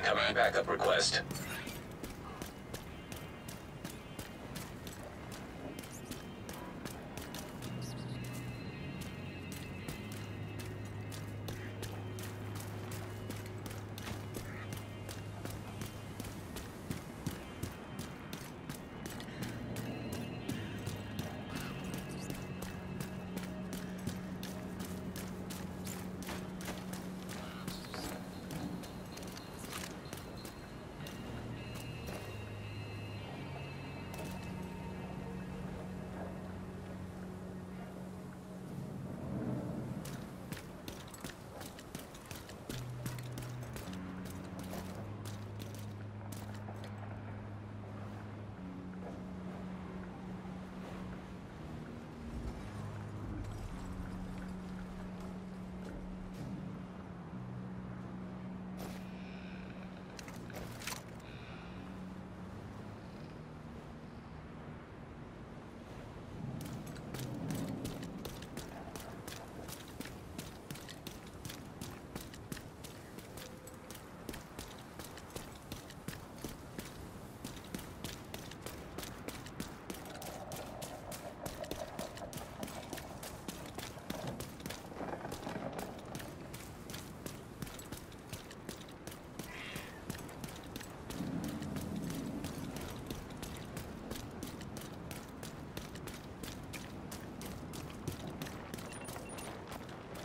Incoming backup request.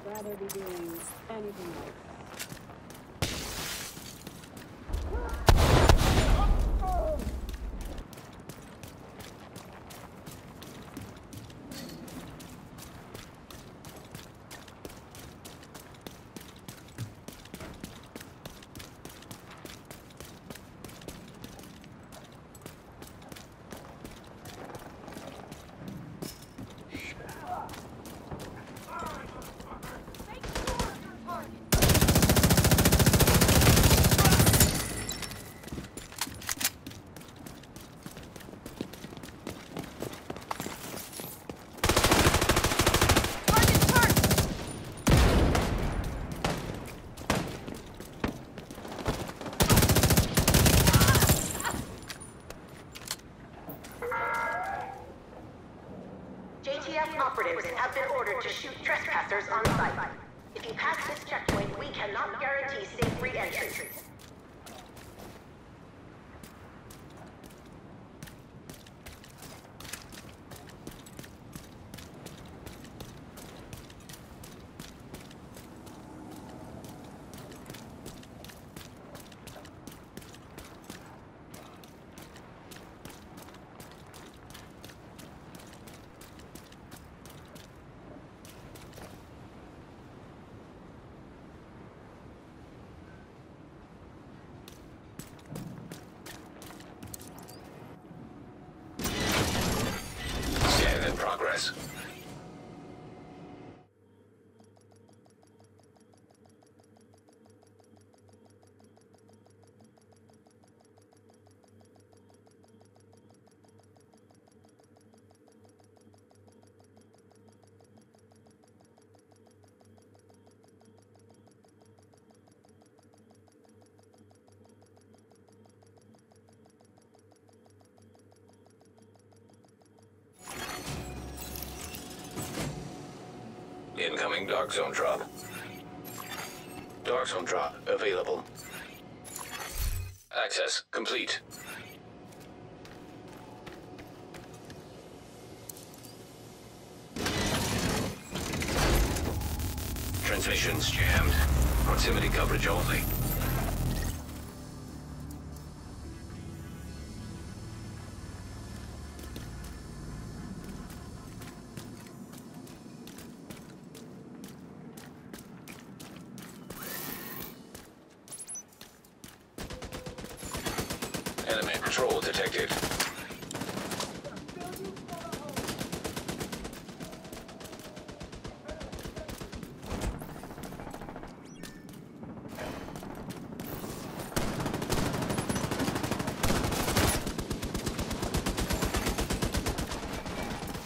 Rather be doing anything like Incoming Dark Zone drop. Dark Zone drop available. Access complete. Transmissions jammed. Proximity coverage only.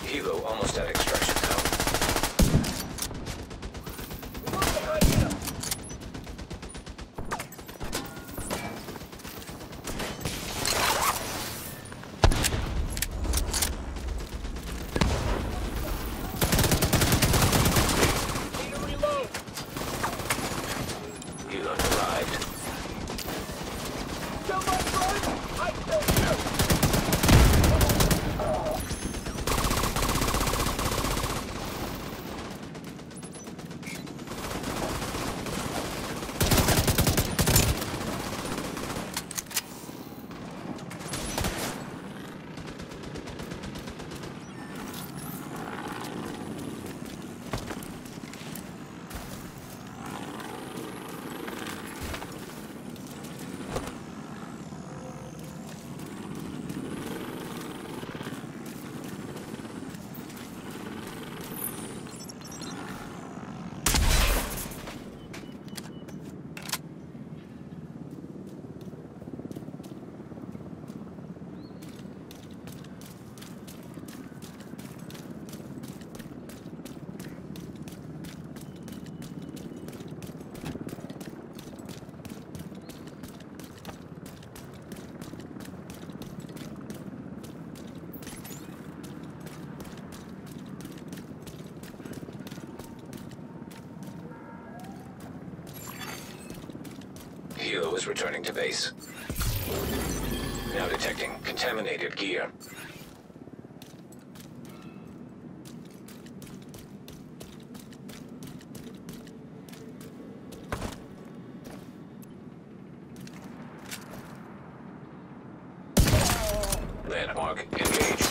Helo almost at extraction zone. Returning to base. Now detecting contaminated gear. Landmark engaged.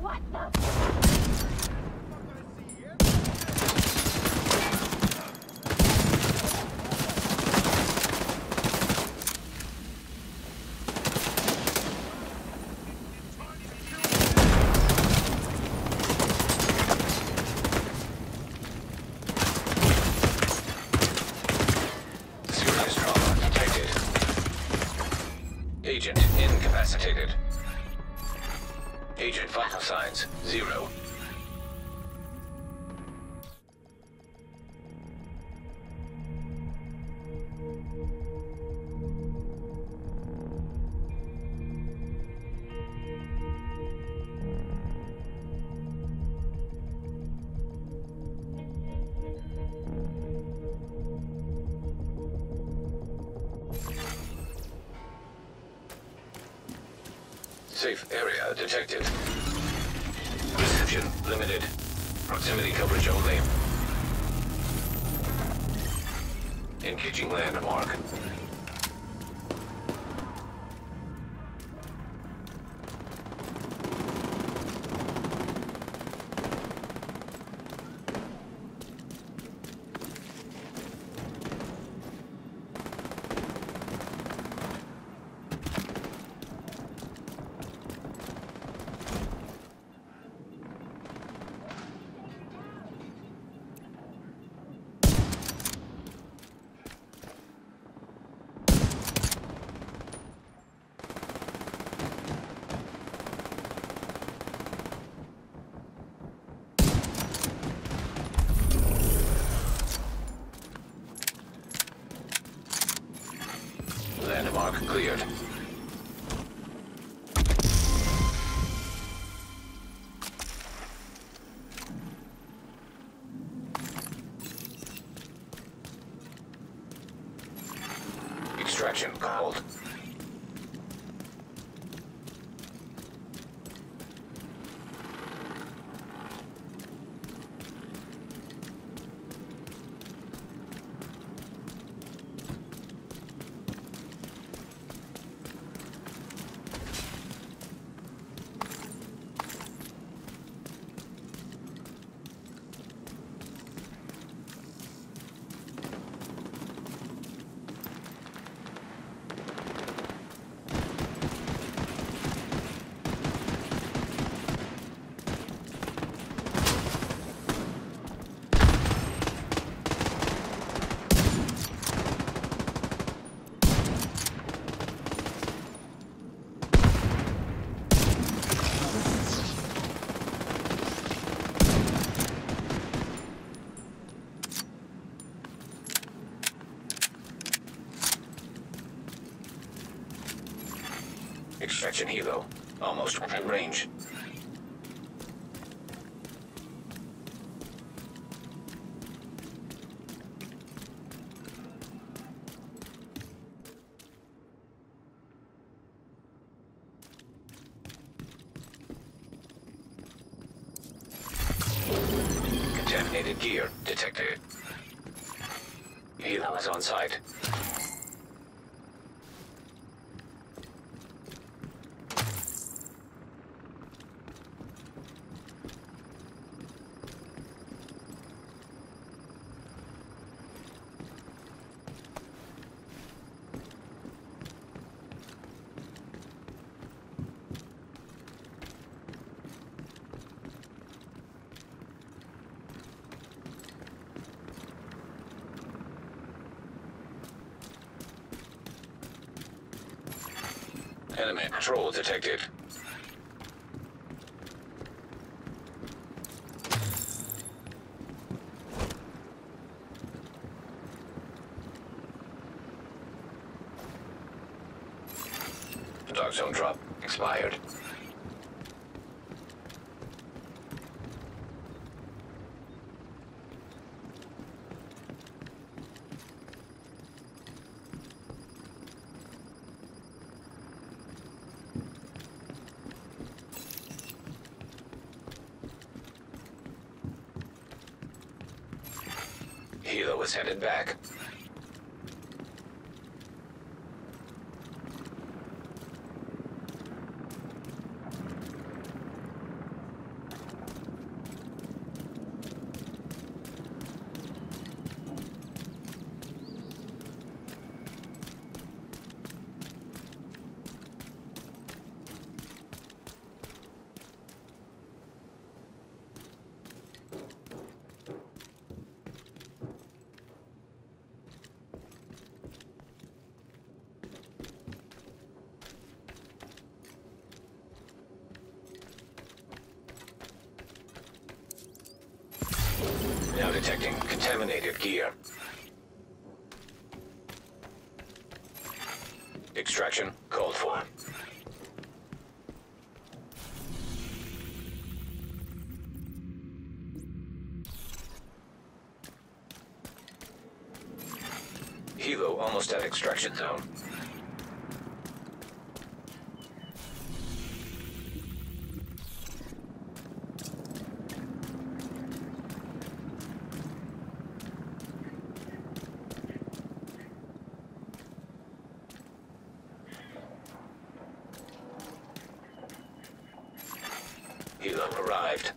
What the? Serious trauma detected. Agent incapacitated. Agent vital signs zero. Cleared. Extraction called. Extraction helo. Almost within range. Contaminated gear detected. Helo is on site. Patrol detected. Dark zone drop expired. Is headed back. Now detecting contaminated gear. Extraction called for. Helo almost at extraction zone. Helo arrived.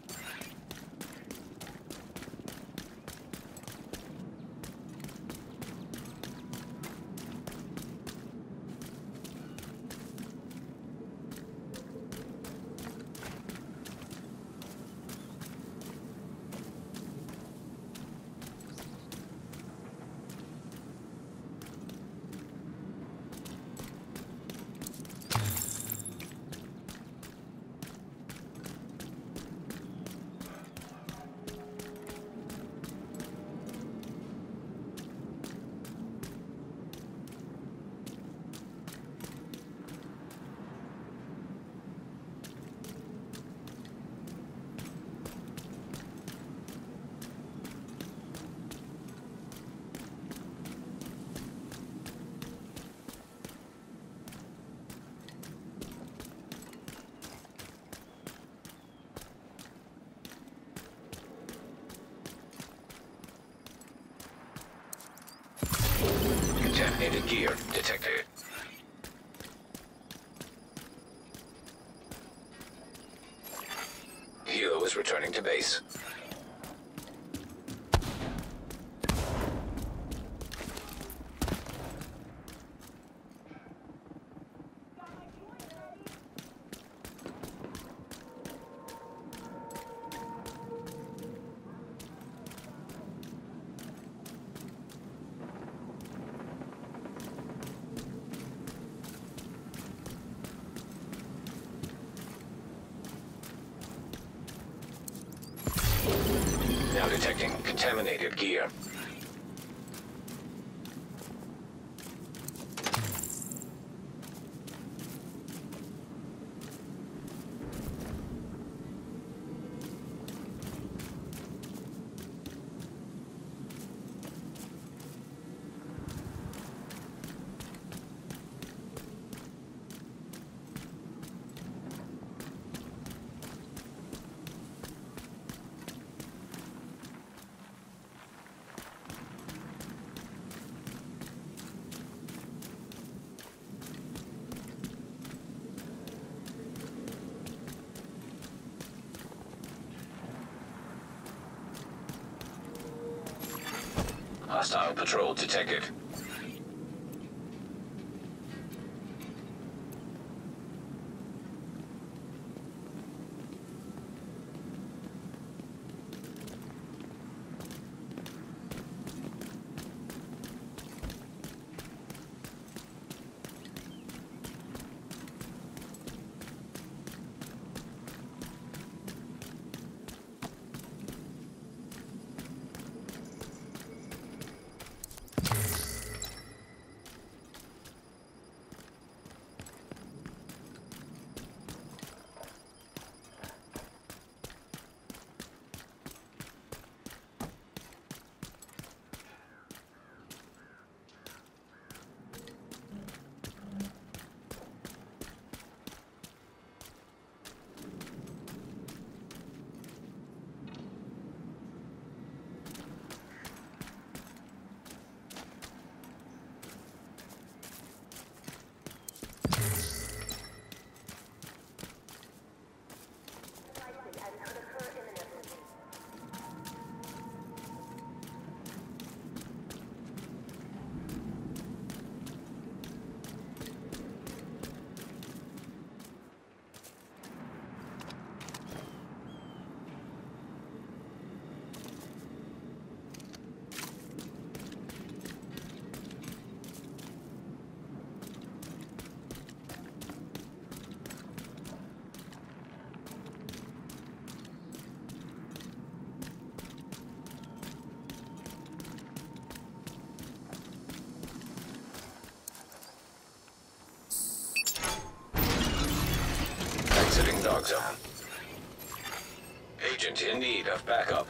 Contaminated gear detected. Helo is returning to base. Now detecting contaminated gear. Hostile patrol detected. Zone. Agent in need of backup.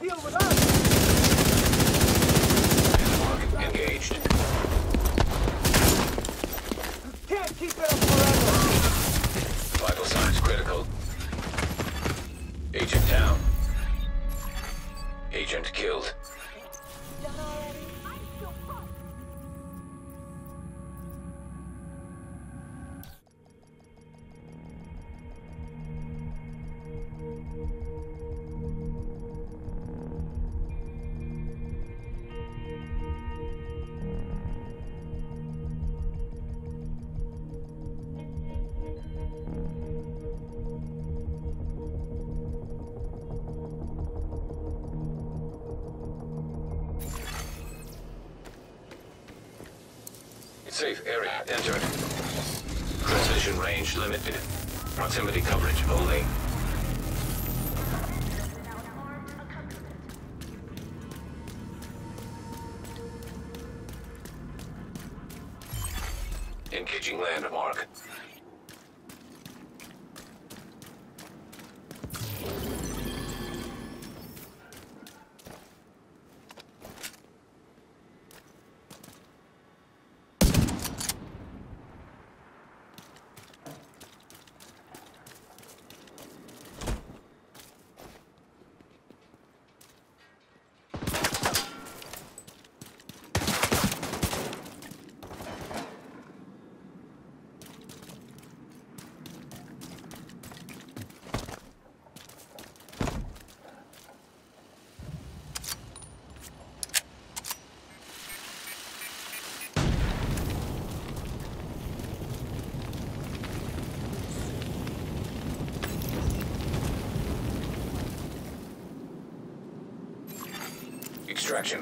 Deal with us! Proximity coverage only. Engaging landmark.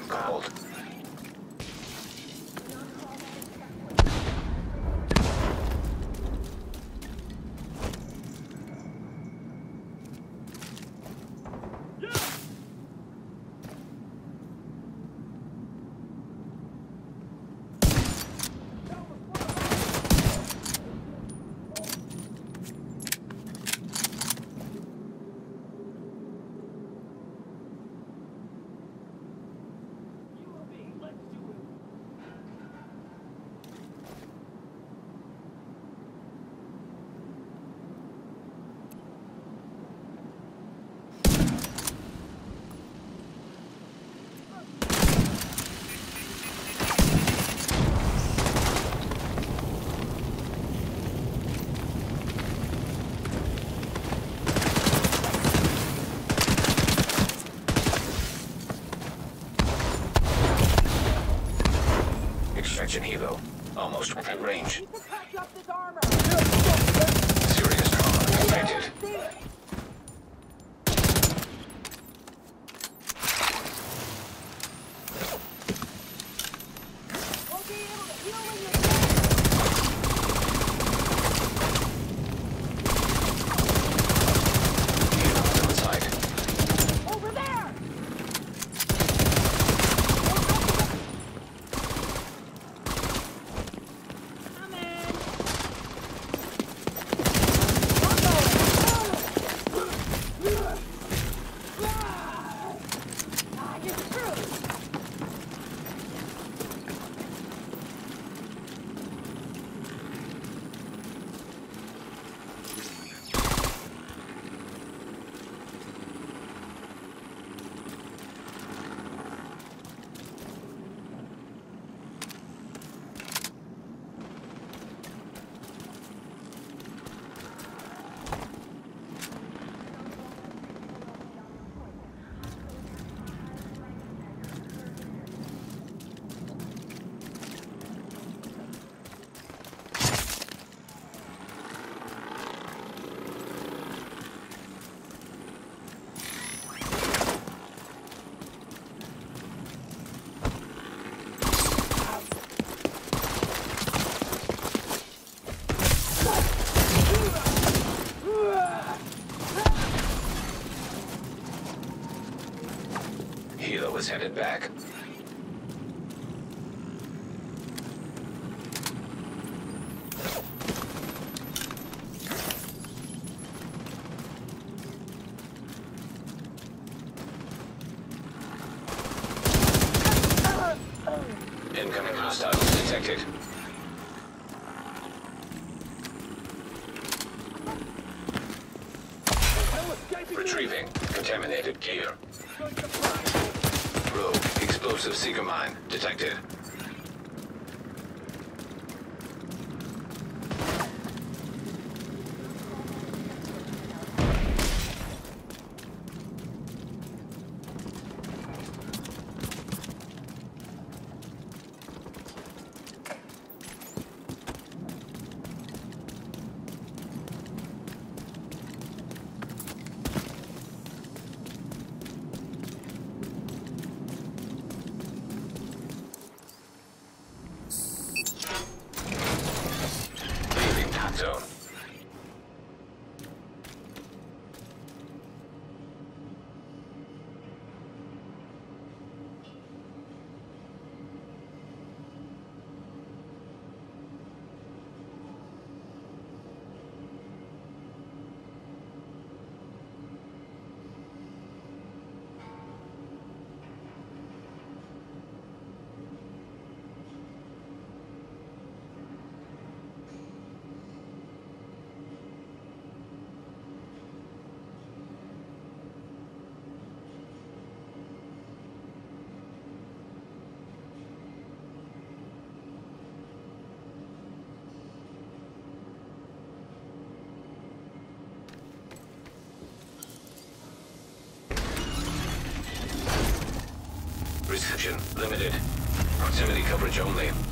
Cold. range. head back. Incoming hostiles detected. Retrieving contaminated gear. Explosive seeker mine detected. Limited. Proximity coverage only.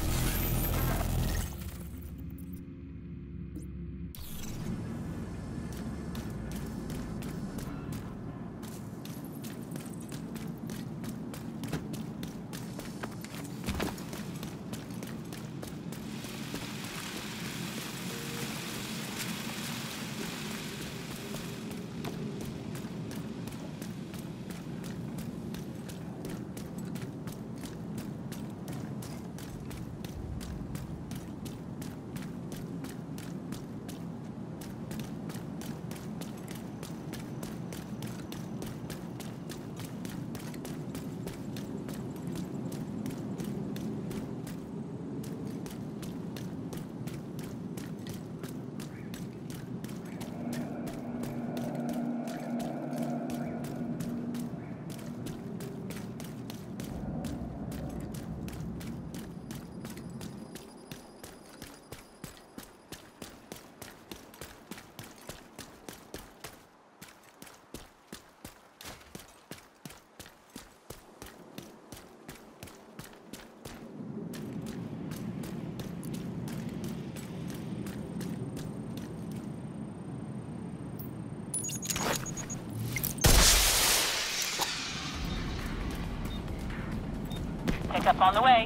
On the way.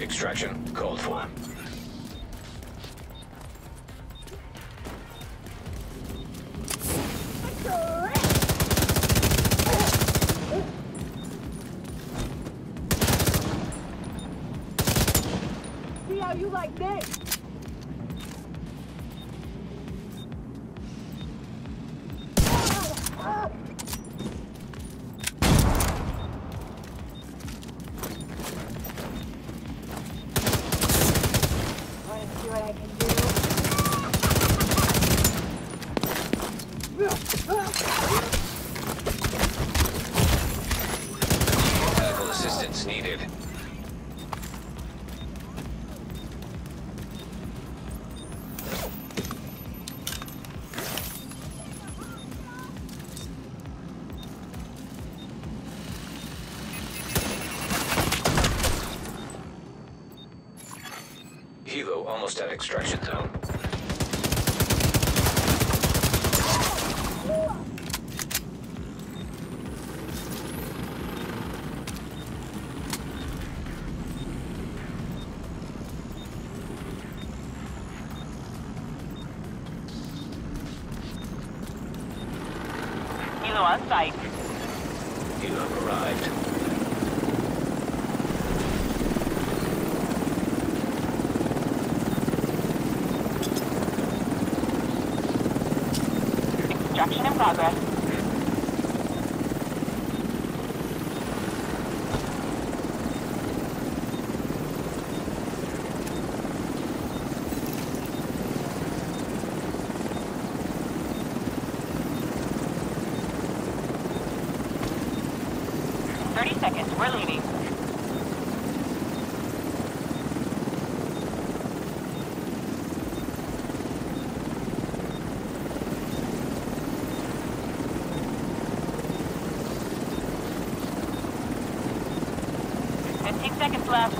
Extraction called for. Almost at extraction zone. Helo on site. Helo arrived. Extraction in progress. Thirty seconds. We're leaving. Fifteen seconds left.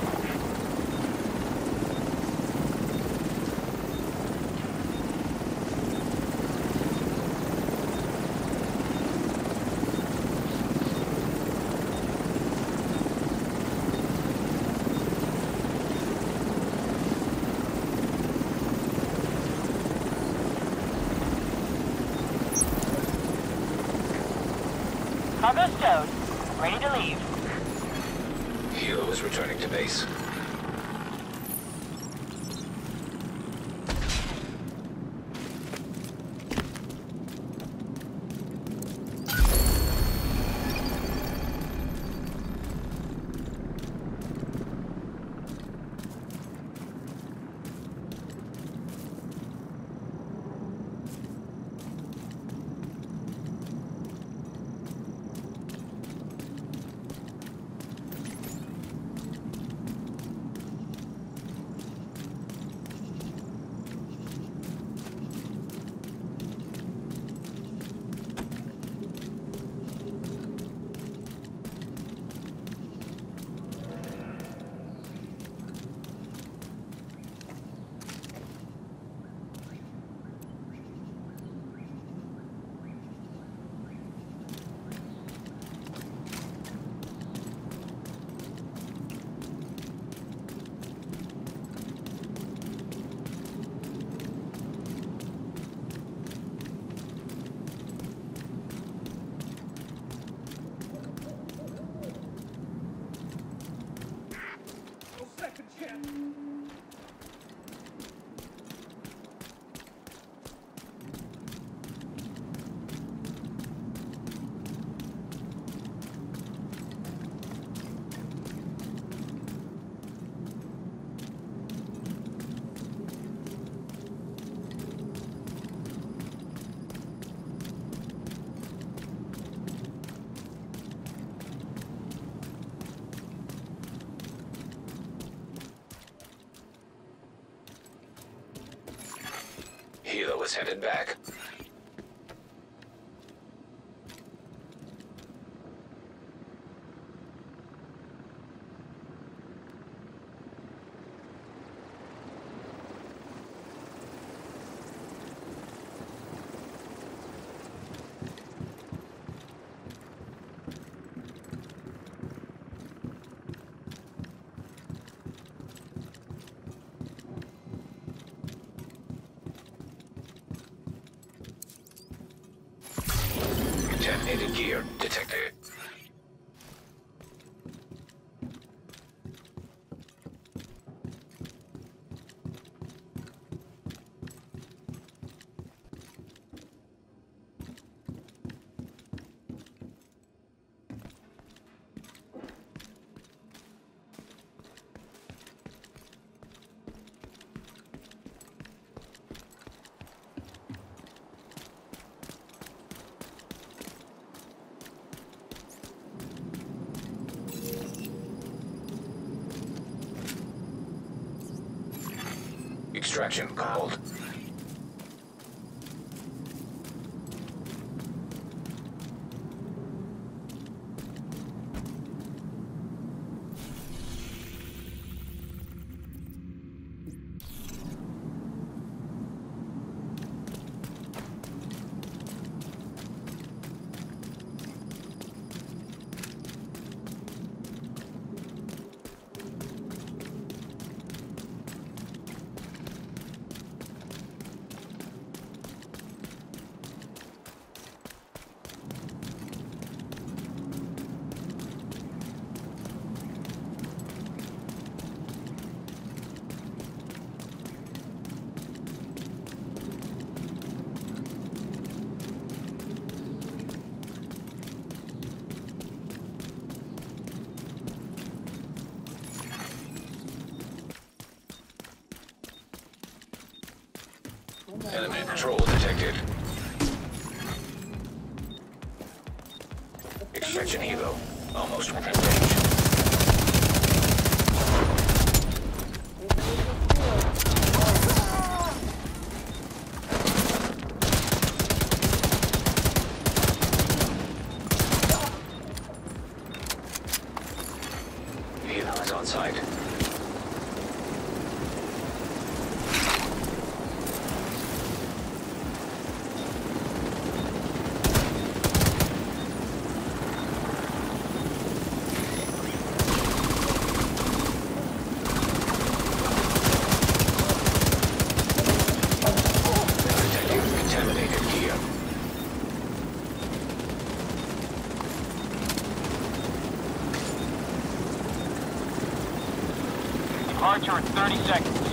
Cargo stowed. Ready to leave. Is returning to base. Is headed back. Detonating gear detected. Радченко. patrol detected. Extraction Evo Almost complete. Archer in 30 seconds.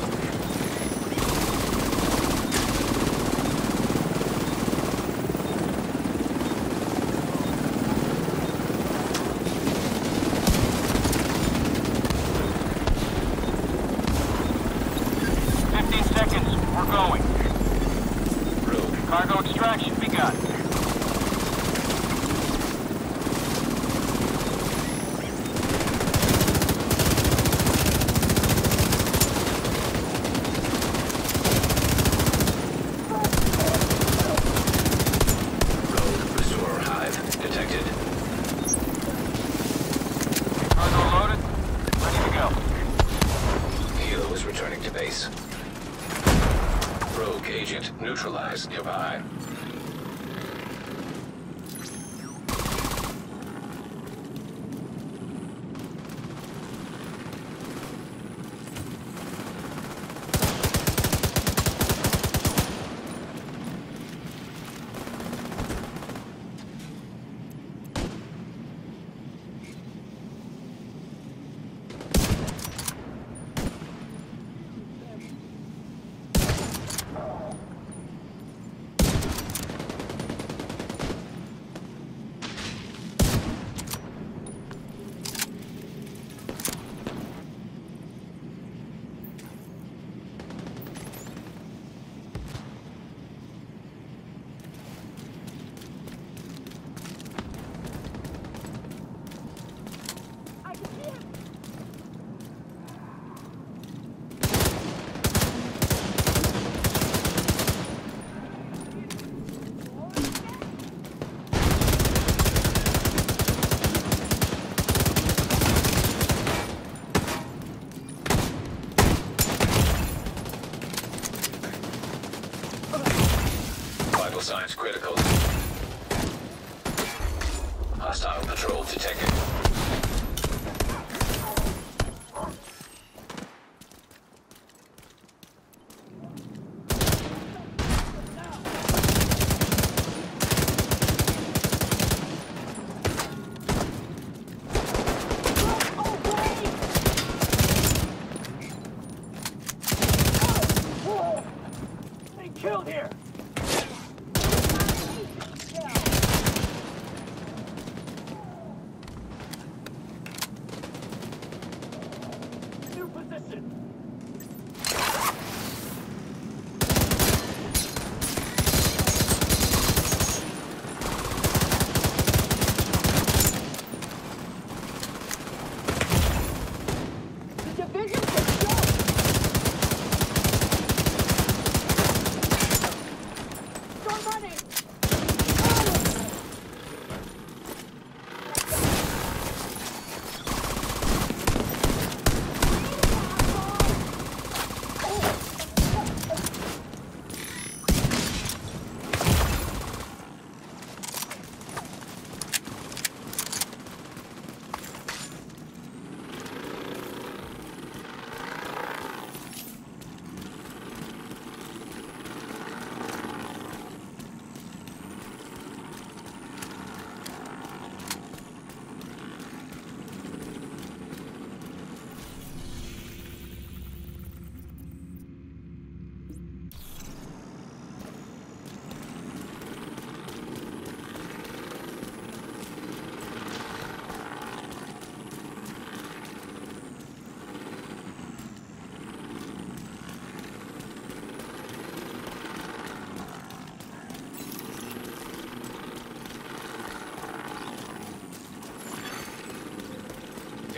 possession!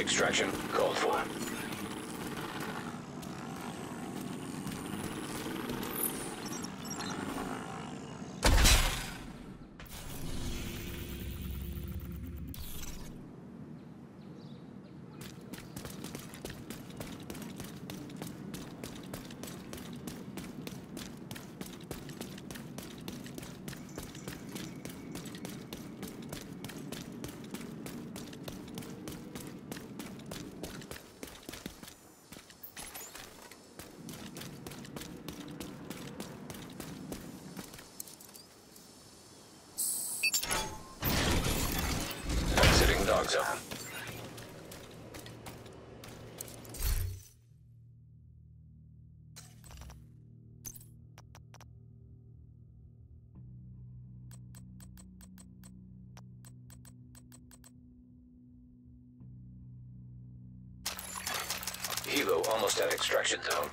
Extraction called for. Extraction zone.